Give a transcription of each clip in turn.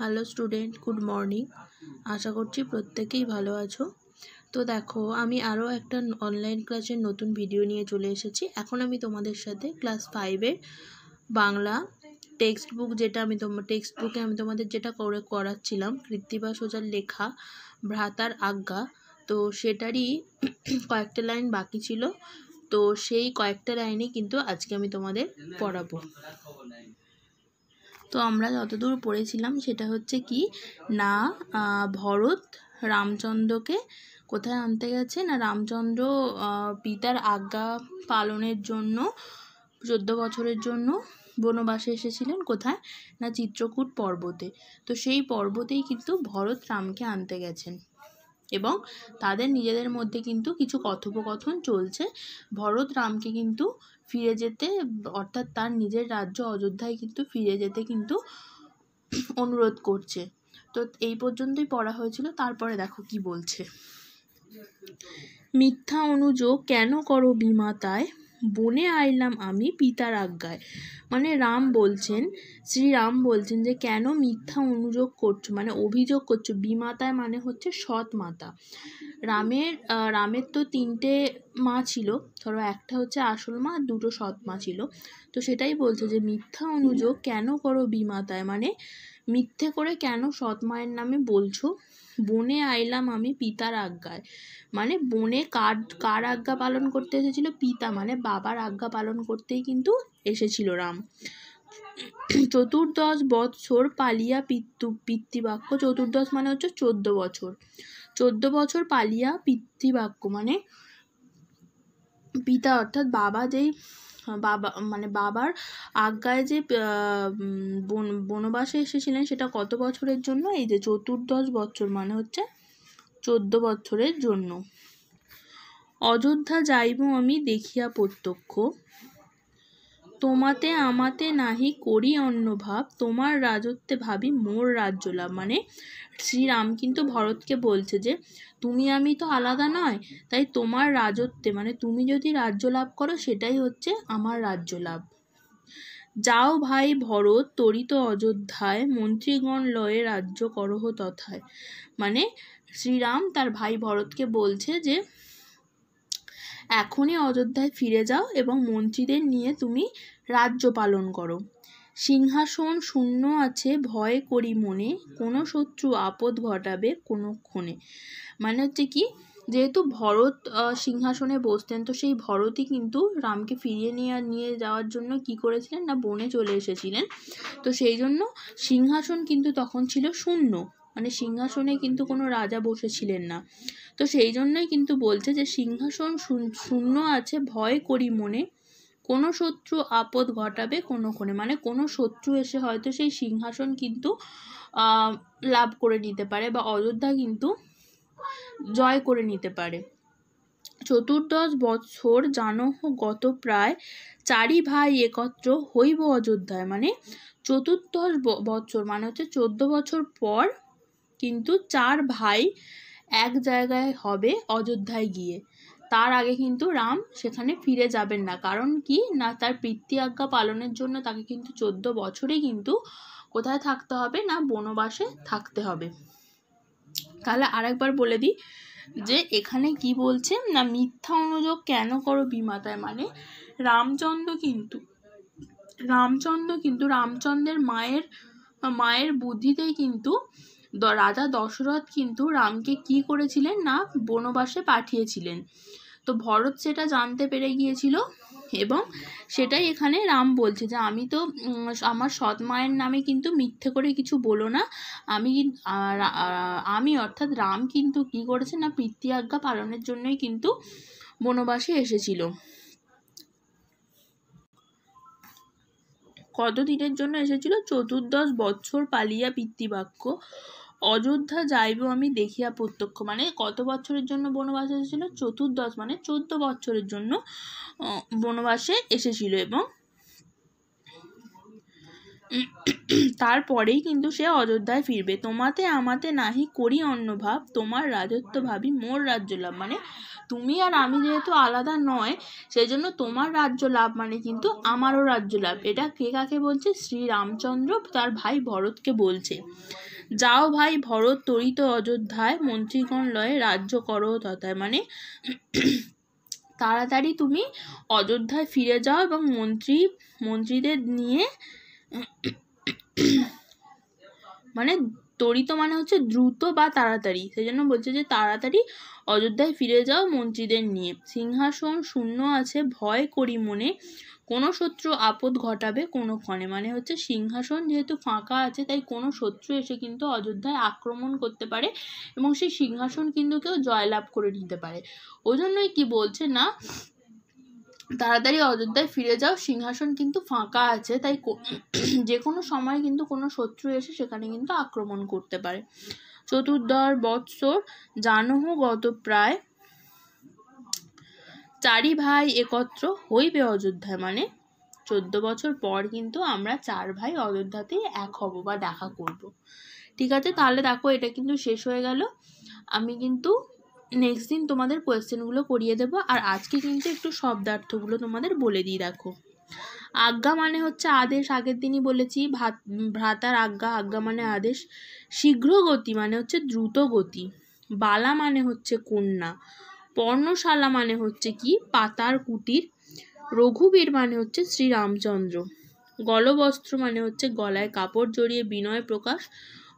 Hello student good morning আশা করছি প্রত্যেকেই ভালো আছো। তো দেখো, আমি আরও একটা অনলাইন ক্লাসের নতুন ভিডিও নিয়ে চলে এসেছি। এখন আমি তোমাদের সাথে ক্লাস ফাইভের বাংলা টেক্সট বুক যেটা আমি তোমার টেক্সট বুকে আমি তোমাদের যেটা করে, করাচ্ছিলাম, কৃত্তিবা সোজার লেখা, ভ্রাতার আজ্ঞা, তো সেটারই কয়েকটা লাইন বাকি ছিল। তো সেই কয়েকটা লাইনে কিন্তু আজকে আমি তোমাদের পড়াবো। তো আমরা যতদূর পড়েছিলাম সেটা হচ্ছে কি, না ভরত রামচন্দ্রকে কোথায় আনতে গেছে? না, রামচন্দ্র পিতার আজ্ঞা পালনের জন্য, চোদ্দ বছরের জন্য বনবাসে এসেছিলেন কোথায়? না, চিত্রকূট পর্বতে। তো সেই পর্বতেই কিন্তু ভরত রামকে আনতে গেছেন। এবং তাদের নিজেদের মধ্যে কিন্তু কিছু কথোপকথন চলছে। ভরত রামকে কিন্তু ফিরে যেতে, অর্থাৎ তার নিজের রাজ্য অযোধ্যায় কিন্তু ফিরে যেতে কিন্তু অনুরোধ করছে। তো এই পর্যন্তই পড়া হয়েছিল। তারপরে দেখো কি বলছে। মিথ্যা অনুযোগ কেন করো বিমাতায়? বনে আইলাম আমি পিতার আজ্ঞায়। মানে রাম বলছেন শ্রীরাম বলছেন যে, কেন মিথ্যা অনুযোগ করছ? মানে অভিযোগ করছ? বিমাতায় মানে হচ্ছে সৎ মাতা। রামের রামের তো তিনটে মা ছিল। ধরো একটা হচ্ছে আসল মা, আর দুটো সৎ মা ছিল। তো সেটাই বলছে যে, মিথ্যা অনুযোগ কেন করো বিমাতায়? মানে মিথ্যে করে কেন সৎ মায়ের নামে বলছো? বনে আইলাম আমি পিতার আজ্ঞায়। মানে বনে কার কার আজ্ঞা পালন করতে এসেছিল? পিতা। মানে বাবার আজ্ঞা পালন করতেই কিন্তু এসেছিল রাম। চতুর্দশ বৎসর পালিয়া পিতৃ, পিতৃবাক্য। চতুর্দশ মানে হচ্ছে চোদ্দ বছর। চোদ্দ বছর পালিয়া পিতৃবাক্য। মানে পিতা অর্থাৎ বাবা যেই, বাবা মানে বাবার আজ্ঞায় যে বন, বনবাসে এসেছিলেন সেটা কত বছরের জন্য? এই যে চতুর্দশ বছর মানে হচ্ছে চোদ্দ বছরের জন্য। অযোধ্যা যাইব আমি দেখিয়া প্রত্যক্ষ। তোমাতে আমাতে নাহি করি অন্য ভাব, তোমার রাজত্বে ভাবি মোর রাজ্য লাভ। মানে শ্রীরাম কিন্তু ভরতকে বলছে যে, তুমি আমি তো আলাদা নয়, তাই তোমার রাজত্বে মানে তুমি যদি রাজ্য লাভ করো, সেটাই হচ্ছে আমার রাজ্য লাভ। যাও ভাই ভরত তরিত অযোধ্যায়, মন্ত্রীগণ লয়ে রাজ্য করহ তথায়। মানে শ্রীরাম তার ভাই ভরতকে বলছে যে এখনই অযোধ্যায় ফিরে যাও এবং মন্ত্রীদের নিয়ে তুমি রাজ্য পালন করো। সিংহাসন শূন্য আছে, ভয় করি মনে। কোনো শত্রু আপদ ঘটাবে কোনো ক্ষণে। মানে হচ্ছে কি, যেহেতু ভরত সিংহাসনে বসতেন, তো সেই ভরতই কিন্তু রামকে ফিরিয়ে নিয়ে নিয়ে যাওয়ার জন্য কি করেছিলেন না বনে চলে এসেছিলেন। তো সেই জন্য সিংহাসন কিন্তু তখন ছিল শূন্য। মানে সিংহাসনে কিন্তু কোনো রাজা বসেছিলেন না। তো সেই জন্যই কিন্তু বলছে যে, সিংহাসন শূন্য আছে, ভয় করি মনে। কোনো শত্রু আপদ ঘটাবে কোনো ক্ষণে। মানে কোনো শত্রু এসে হয়তো সেই সিংহাসন কিন্তু লাভ করে নিতে পারে বা অযোধ্যা কিন্তু জয় করে নিতে পারে। চতুর্দশ বৎসর জানহ গত প্রায় চারি ভাই একত্র হইব অযোধ্যায়। মানে চতুর্দশ বছর মানে হচ্ছে চোদ্দ বছর পর কিন্তু চার ভাই এক জায়গায় হবে অযোধ্যায় গিয়ে। তার আগে কিন্তু রাম সেখানে ফিরে যাবেন না। কারণ কি? না, তার পিতৃ আজ্ঞা পালনের জন্য তাকে কিন্তু চোদ্দ বছরে কিন্তু কোথায় থাকতে হবে? না, বনবাসে থাকতে হবে। তাহলে আরেকবার বলে দিই যে এখানে কি বলছে না, মিথ্যা অনুযোগ কেন করো বিমাতায়? মানে রামচন্দ্র কিন্তু রামচন্দ্র কিন্তু, রামচন্দ্রের মায়ের মায়ের বুদ্ধিতেই কিন্তু রাজা দশরথ কিন্তু রামকে কি করেছিলেন না বনবাসে পাঠিয়েছিলেন? তো ভরত সেটা জানতে পেরে গিয়েছিল এবং সেটাই এখানে রাম বলছে যে, আমি তো আমার সৎ মায়ের নামে কিন্তু মিথ্যে করে কিছু বলো না। আমি আমি অর্থাৎ রাম কিন্তু কি করেছে না পিতৃ আজ্ঞা পালনের জন্যই কিন্তু বনবাসে এসেছিল। কত দিনের জন্য এসেছিল? চতুর্দশ বছর পালিয়া পিতৃবাক্য। অযোধ্যা যাইব আমি দেখিয়া প্রত্যক্ষ। মানে কত বছরের জন্য বনবাসে এসেছিল? চতুর্দশ মানে চোদ্দ বছরের জন্য বনবাসে এসেছিল এবং তারপরেই কিন্তু সে অযোধ্যায় ফিরবে। তোমাতে আমাতে নাহি করি অন্য ভাব, তোমার রাজত্ব ভাবি মোর রাজ্য লাভ। মানে তুমি আর আমি যেহেতু আলাদা নয় সেই জন্য তোমার রাজ্য লাভ মানে কিন্তু আমারও রাজ্য লাভ। এটা কে কাকে বলছে? শ্রী রামচন্দ্র তার ভাই ভরতকে বলছে। যাও ভাই ভরত তরিত অযোধ্যায়, মন্ত্রীগণ লয়ে রাজ্য করো তথায়। মানে তাড়াতাড়ি তুমি অযোধ্যায় ফিরে যাও এবং মন্ত্রী, মন্ত্রীদের নিয়ে মানে তরিত মানে হচ্ছে দ্রুত বা তাড়াতাড়ি। সেই জন্য বলছে যে, তাড়াতাড়ি অযোধ্যায় ফিরে যাও মন্ত্রীদের নিয়ে। সিংহাসন শূন্য আছে, ভয় করি মনে। কোনো শত্রু আপদ ঘটাবে কোনো ক্ষণে। মানে হচ্ছে সিংহাসন যেহেতু ফাঁকা আছে, তাই কোনো শত্রু এসে কিন্তু অযোধ্যায় আক্রমণ করতে পারে এবং সেই সিংহাসন কিন্তু কেউ জয়লাভ করে নিতে পারে। ওই জন্যই কি বলছে না তাড়াতাড়ি অযোধ্যায় ফিরে যাও, সিংহাসন কিন্তু ফাঁকা আছে, তাই যে কোনো সময় কিন্তু কোনো শত্রু এসে সেখানে কিন্তু আক্রমণ করতে পারে। চতুর্দশ বৎসর, জানহ গত প্রায় চারি ভাই একত্র হইবে অযোধ্যায় মানে চোদ্দ বছর পর কিন্তু আমরা চার ভাই অযোধ্যাতেই এক হব বা দেখা করব। ঠিক আছে, তাহলে দেখো এটা কিন্তু শেষ হয়ে গেল। আমি কিন্তু নেক্সট দিন তোমাদের কোয়েশ্চেনগুলো করিয়ে দেবো, আর আজকে কিন্তু একটু শব্দার্থগুলো তোমাদের বলে দিই, দেখো। আজ্ঞা মানে হচ্ছে আদেশ, আগের দিনই বলেছি, ভাত ভ্রাতার আজ্ঞা আজ্ঞা মানে আদেশ। শীঘ্র গতি মানে হচ্ছে দ্রুত গতি বালা মানে হচ্ছে কন্যা। পর্ণশালা মানে হচ্ছে কি? পাতার কুটির। রঘুবীর মানে হচ্ছে শ্রীরামচন্দ্র। গলবস্ত্র মানে হচ্ছে গলায় কাপড় জড়িয়ে বিনয় প্রকাশ।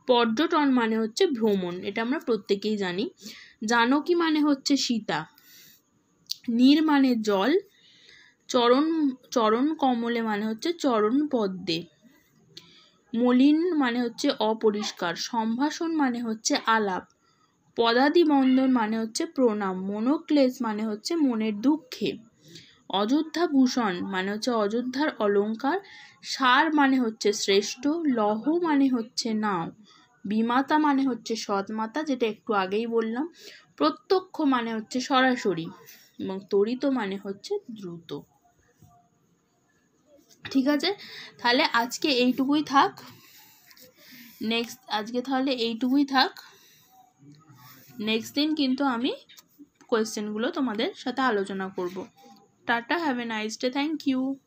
পর্যটন মানে হচ্ছে ভ্রমণ, এটা আমরা প্রত্যেকেই জানি। জানকী মানে হচ্ছে সীতা, নীর মানে জল, চরণ চরণ কমলে মানে হচ্ছে চরণ পদ্মে, মলিন মানে হচ্ছে অপরিষ্কার, সম্ভাষণ মানে হচ্ছে আলাপ পদাদি বন্ধন মানে হচ্ছে প্রণাম, মনোক্লেশ মানে হচ্ছে মনের দুঃখে। অযোধ্যা ভূষণ মানে হচ্ছে অযোধ্যার অলঙ্কার। সার মানে হচ্ছে শ্রেষ্ঠ, লহ মানে হচ্ছে নাও, বিমাতা মানে হচ্ছে সৎমাতা, যেটা একটু আগেই বললাম। প্রত্যক্ষ মানে হচ্ছে সরাসরি এবং তরিত মানে হচ্ছে দ্রুত। ঠিক আছে? তাহলে আজকে এইটুকুই থাক। নেক্সট আজকে তাহলে এইটুকুই থাক। নেক্সট দিন কিন্তু আমি কোয়েশ্চেনগুলো তোমাদের সাথে আলোচনা করব। Tata, have a nice day. Thank you.